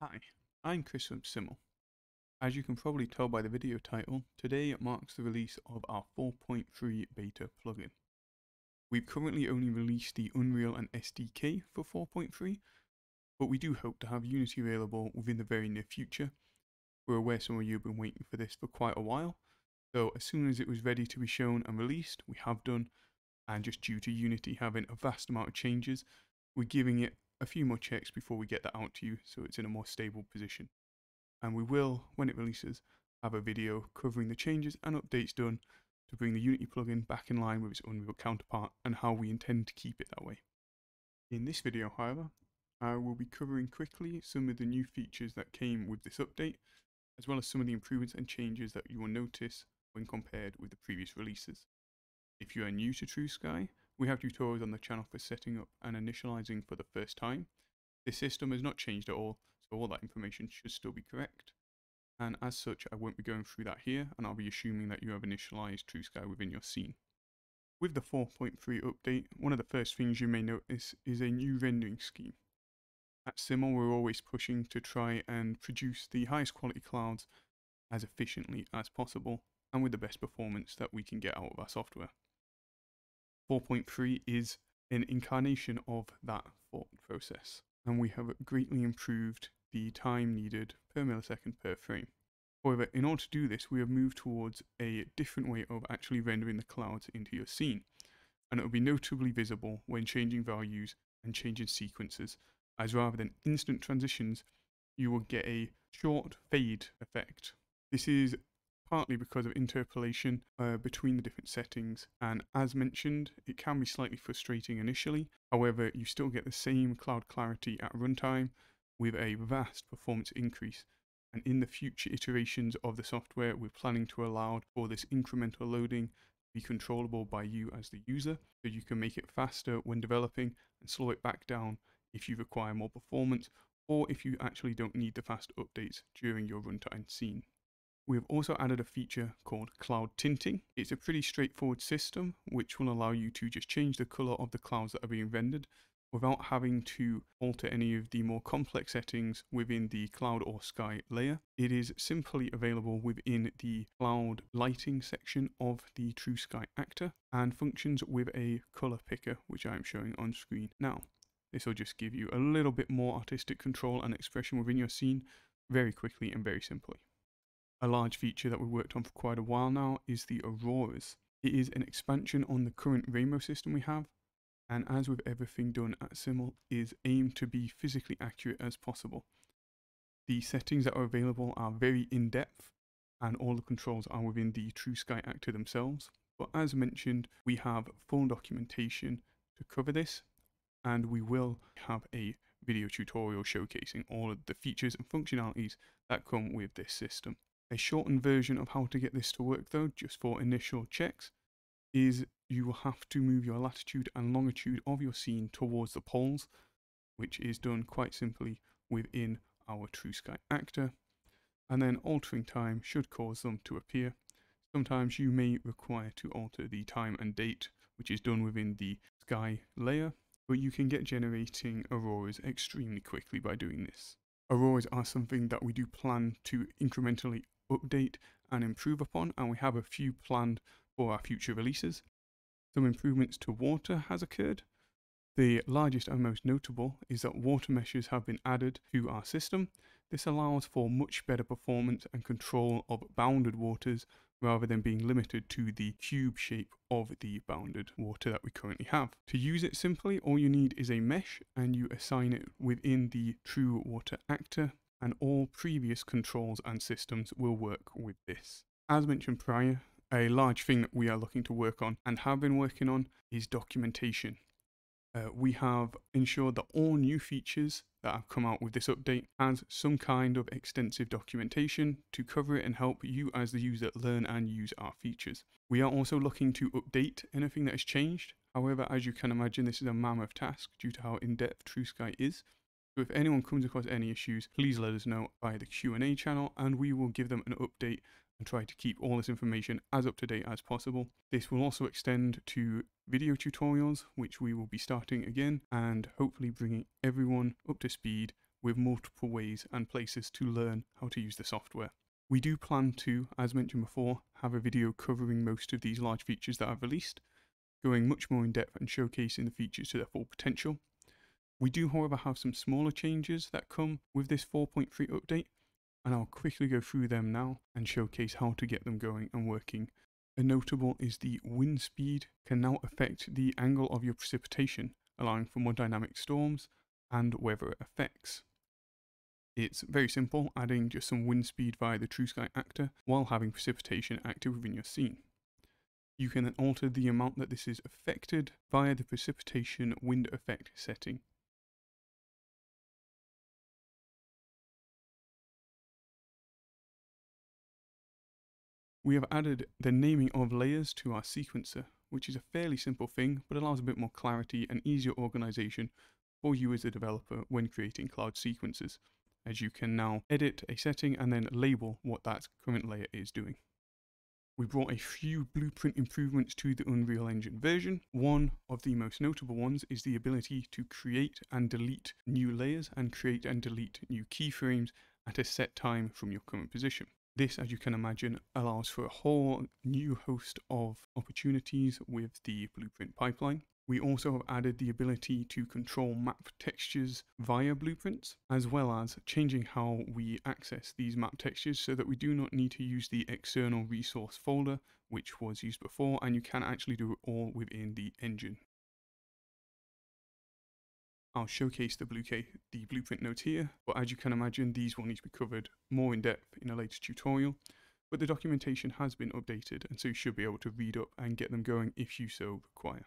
Hi, I'm Chris from Simul. As you can probably tell by the video title, today marks the release of our 4.3 beta plugin. We've currently only released the Unreal and SDK for 4.3, but we do hope to have Unity available within the very near future. We're aware some of you have been waiting for this for quite a while, so as soon as it was ready to be shown and released, we have done, and just due to Unity having a vast amount of changes, we're giving it a few more checks before we get that out to you so it's in a more stable position. And we will, when it releases, have a video covering the changes and updates done to bring the Unity plugin back in line with its Unreal counterpart and how we intend to keep it that way. In this video, however, I will be covering quickly some of the new features that came with this update, as well as some of the improvements and changes that you will notice when compared with the previous releases. If you are new to TrueSky, we have tutorials on the channel for setting up and initializing for the first time. This system has not changed at all, so all that information should still be correct. And as such, I won't be going through that here, and I'll be assuming that you have initialized TrueSky within your scene. With the 4.3 update, one of the first things you may notice is a new rendering scheme. At Simul, we're always pushing to try and produce the highest quality clouds as efficiently as possible and with the best performance that we can get out of our software. 4.3 is an incarnation of that thought process, and we have greatly improved the time needed per millisecond per frame. However, in order to do this, we have moved towards a different way of actually rendering the clouds into your scene, and it will be notably visible when changing values and changing sequences, as rather than instant transitions, you will get a short fade effect. This is partly because of interpolation uh, between the different settings. And as mentioned, it can be slightly frustrating initially. However, you still get the same cloud clarity at runtime with a vast performance increase. And in the future iterations of the software, we're planning to allow for this incremental loading to be controllable by you as the user, so you can make it faster when developing and slow it back down if you require more performance or if you actually don't need the fast updates during your runtime scene. We've also added a feature called cloud tinting. It's a pretty straightforward system which will allow you to just change the color of the clouds that are being rendered without having to alter any of the more complex settings within the cloud or sky layer. It is simply available within the cloud lighting section of the TrueSky actor and functions with a color picker, which I'm showing on screen now. This will just give you a little bit more artistic control and expression within your scene very quickly and very simply a large feature that we worked on for quite a while now is the auroras. It is an expansion on the current rainbow system we have, and as with everything done at Simul, is aimed to be physically accurate as possible. The settings that are available are very in-depth, and all the controls are within the TrueSky actor themselves. But as mentioned, we have full documentation to cover this, and we will have a video tutorial showcasing all of the features and functionalities that come with this system. A shortened version of how to get this to work though, just for initial checks, is you will have to move your latitude and longitude of your scene towards the poles, which is done quite simply within our TrueSky actor. And then altering time should cause them to appear. Sometimes you may require to alter the time and date, which is done within the sky layer, but you can get generating auroras extremely quickly by doing this. Auroras are something that we do plan to incrementally update and improve upon, and we have a few planned for our future releases. Some improvements to water has occurred. The largest and most notable is that water meshes have been added to our system. This allows for much better performance and control of bounded waters rather than being limited to the cube shape of the bounded water that we currently have. To use it simply, all you need is a mesh and you assign it within the True Water Actor and all previous controls and systems will work with this. As mentioned prior, a large thing that we are looking to work on and have been working on is documentation. Uh, we have ensured that all new features that have come out with this update has some kind of extensive documentation to cover it and help you as the user learn and use our features. We are also looking to update anything that has changed. However, as you can imagine, this is a mammoth task due to how in-depth TrueSky is. So if anyone comes across any issues, please let us know via the Q&A channel and we will give them an update and try to keep all this information as up to date as possible. This will also extend to video tutorials, which we will be starting again and hopefully bringing everyone up to speed with multiple ways and places to learn how to use the software. We do plan to, as mentioned before, have a video covering most of these large features that I've released, going much more in depth and showcasing the features to their full potential. We do, however, have some smaller changes that come with this 4.3 update, and I'll quickly go through them now and showcase how to get them going and working. A notable is the wind speed can now affect the angle of your precipitation, allowing for more dynamic storms and weather effects. It's very simple, adding just some wind speed via the TrueSky actor while having precipitation active within your scene. You can then alter the amount that this is affected via the precipitation wind effect setting. We have added the naming of layers to our sequencer, which is a fairly simple thing, but allows a bit more clarity and easier organization for you as a developer when creating cloud sequences as you can now edit a setting and then label what that current layer is doing. We brought a few blueprint improvements to the Unreal Engine version. One of the most notable ones is the ability to create and delete new layers and create and delete new keyframes at a set time from your current position. This, as you can imagine, allows for a whole new host of opportunities with the blueprint pipeline. We also have added the ability to control map textures via blueprints, as well as changing how we access these map textures so that we do not need to use the external resource folder, which was used before, and you can actually do it all within the engine. I'll showcase the, the blueprint notes here, but as you can imagine, these will need to be covered more in depth in a later tutorial. But the documentation has been updated, and so you should be able to read up and get them going if you so require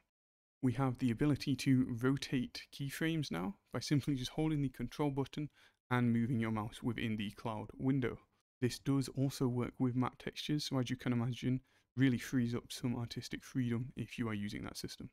we have the ability to rotate keyframes now by simply just holding the control button and moving your mouse within the cloud window. This does also work with map textures, so as you can imagine, really frees up some artistic freedom if you are using that system.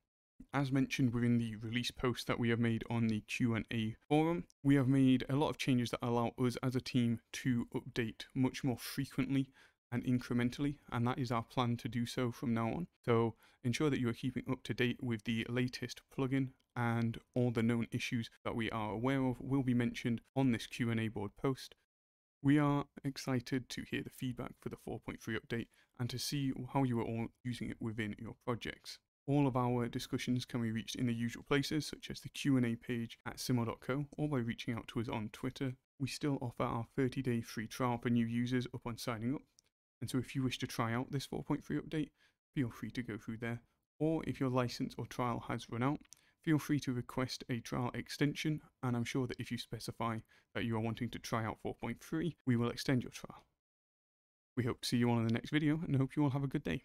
As mentioned within the release post that we have made on the Q&A forum, we have made a lot of changes that allow us as a team to update much more frequently and incrementally, and that is our plan to do so from now on. So ensure that you are keeping up to date with the latest plugin and all the known issues that we are aware of will be mentioned on this Q&A board post. We are excited to hear the feedback for the 4.3 update and to see how you are all using it within your projects. All of our discussions can be reached in the usual places, such as the Q&A page at simul.co or by reaching out to us on Twitter. We still offer our 30-day free trial for new users upon signing up, and so if you wish to try out this 4.3 update, feel free to go through there. Or if your license or trial has run out, feel free to request a trial extension, and I'm sure that if you specify that you are wanting to try out 4.3, we will extend your trial. We hope to see you all in the next video, and hope you all have a good day.